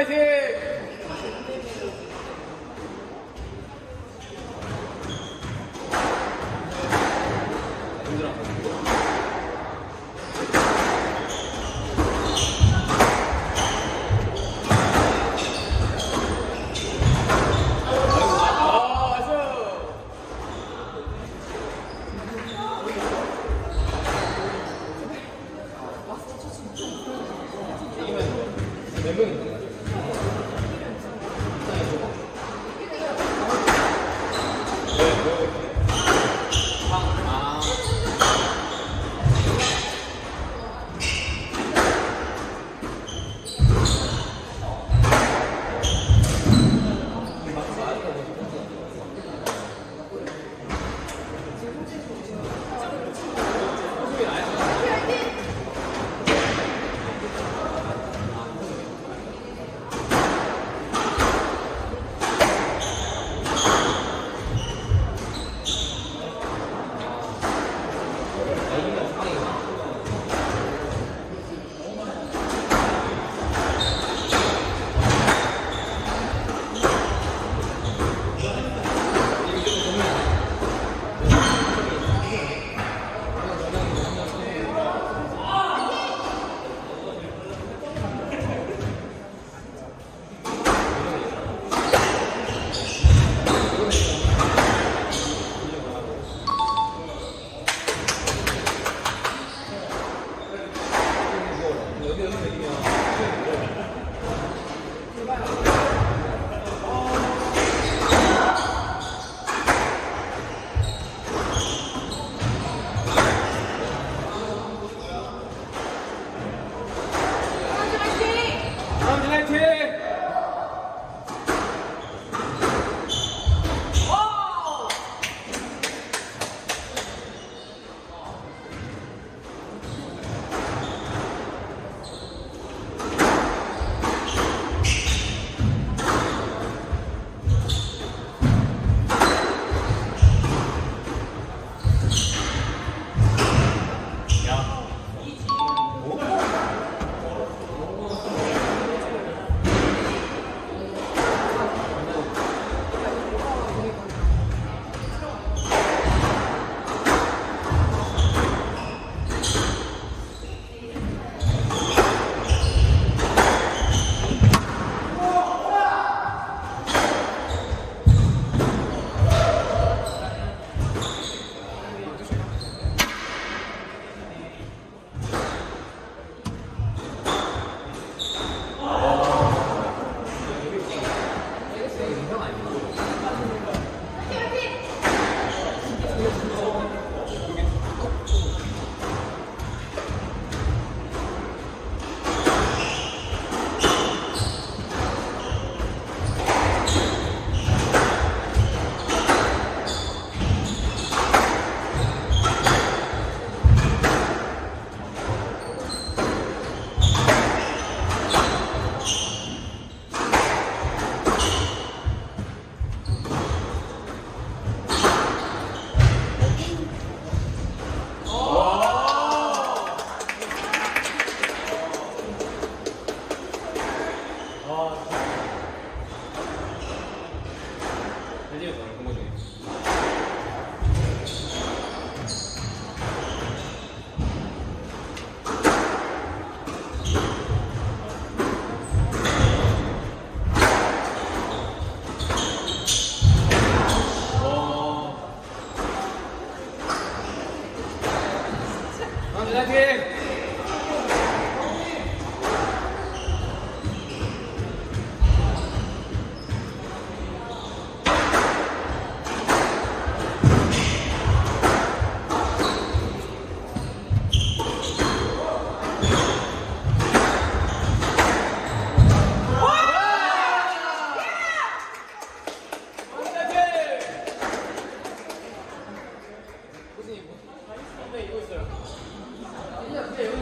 开心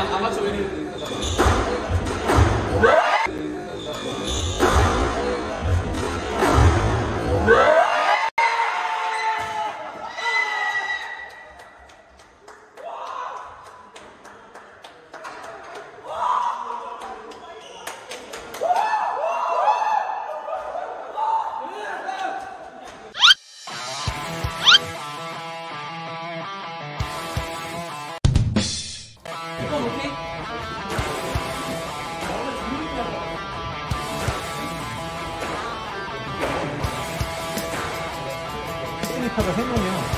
아마추어 1위 타가 해놓으면